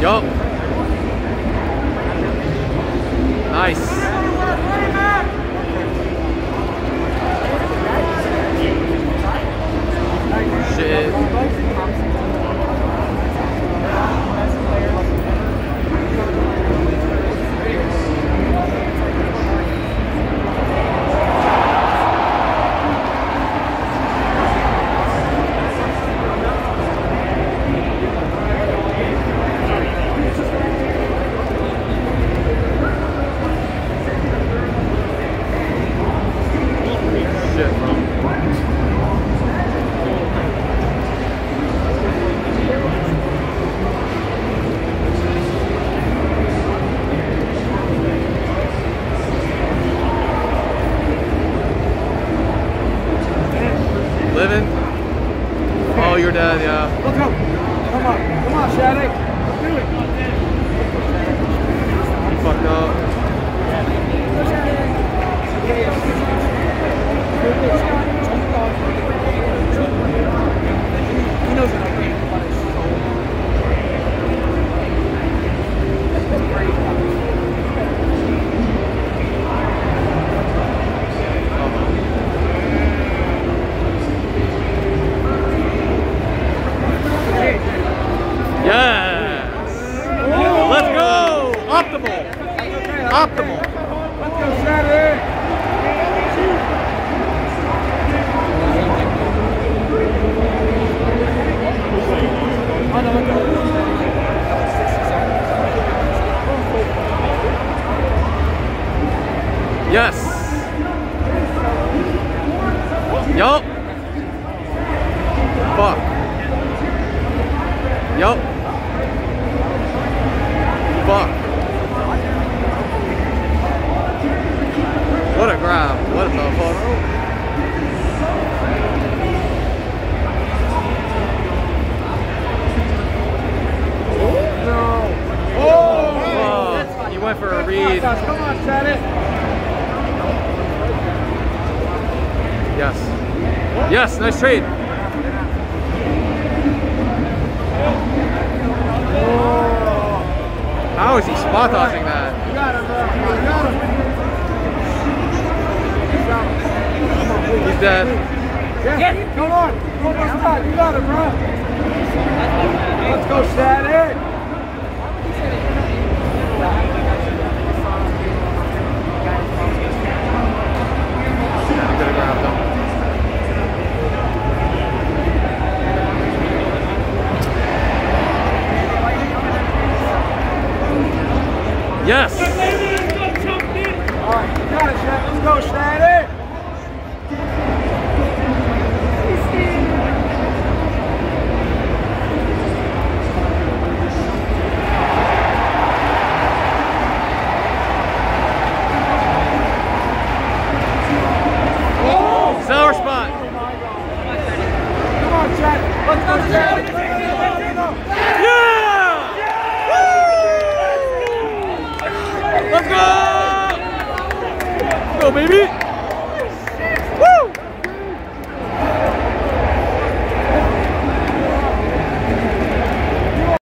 Yup. Nice. Shit. Shit, bro. Living? Yeah. Look up. Come on. Come on. Let's do it. You fucked up. He knows what I mean. Yes! Let's go! Optimal! Optimal! Yes! Yup! Fuck. Yup. Fuck. What a grab. What the fuck? Oh! Fuck. You went for a read. Come on, Shaddy. Yes. Yes, nice trade. How is he spot dodging that? You got it, bro. You got it. He's dead. Yeah, come on. Come on, stop. You got it, bro. Let's go, Shaddy. Yes! All right, got it. Let's go. Sour spot! Come on, Shaddy. Let's go, Shaddy.